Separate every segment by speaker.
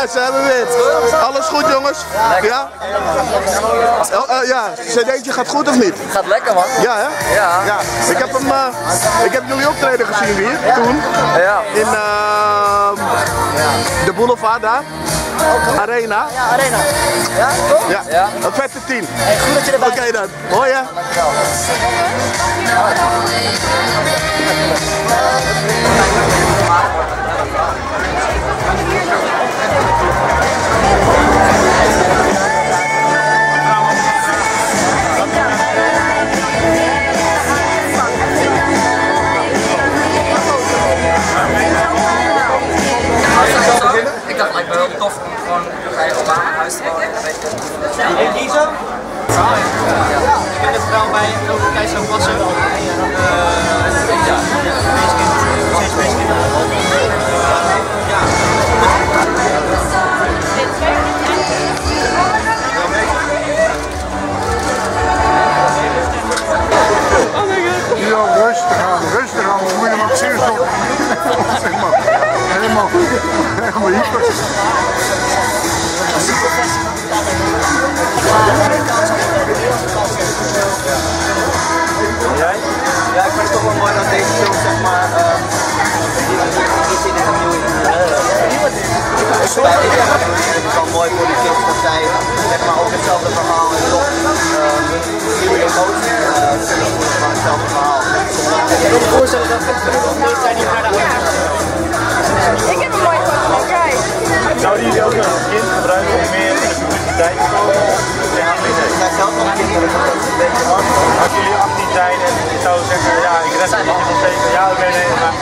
Speaker 1: Ja, zijn we weer. Alles goed jongens? Ja? Oh, eh, ja, cd'tje gaat goed of niet?
Speaker 2: Gaat lekker man.
Speaker 1: Ja hè?
Speaker 2: Ja.
Speaker 1: ja. Ik, heb hem, eh, ik heb jullie optreden gezien hier, toen.
Speaker 2: Ja.
Speaker 1: In eh, de boulevard daar. Arena.
Speaker 3: Ja, Arena. Ja, toch?
Speaker 1: Ja,
Speaker 2: Ja.
Speaker 1: een vette team.
Speaker 3: Hey, goed dat je erbij
Speaker 1: Oké dan, hoor je?
Speaker 2: Ik
Speaker 4: En zo? Ik ben er vooral bij een tijd zou passen. Uh, ja, steeds steeds hetzelfde verhaal en toch nieuwe emotie uh, kunnen voelen van hetzelfde verhaal. Ik kan me voorstellen dat het meer zijn die naar de
Speaker 5: Ik heb een mooi van Kai.
Speaker 6: Zouden jullie ook nog een kind gebruiken om meer in de publiciteit te komen? Ja.
Speaker 4: Ik heb zelf nog kinderen, dat is een beetje.
Speaker 6: Als jullie 18 zijn en je zou zeggen, ja, ik red het niet nog steeds. Ja, oké, nee, maar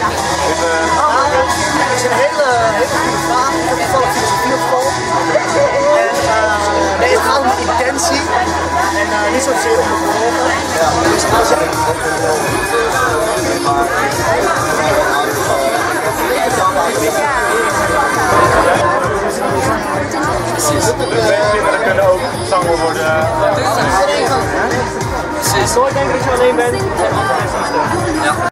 Speaker 3: De je...
Speaker 6: Kinderen kunnen ook zanger worden.
Speaker 4: Nooit denken dat je alleen bent.
Speaker 2: Ja.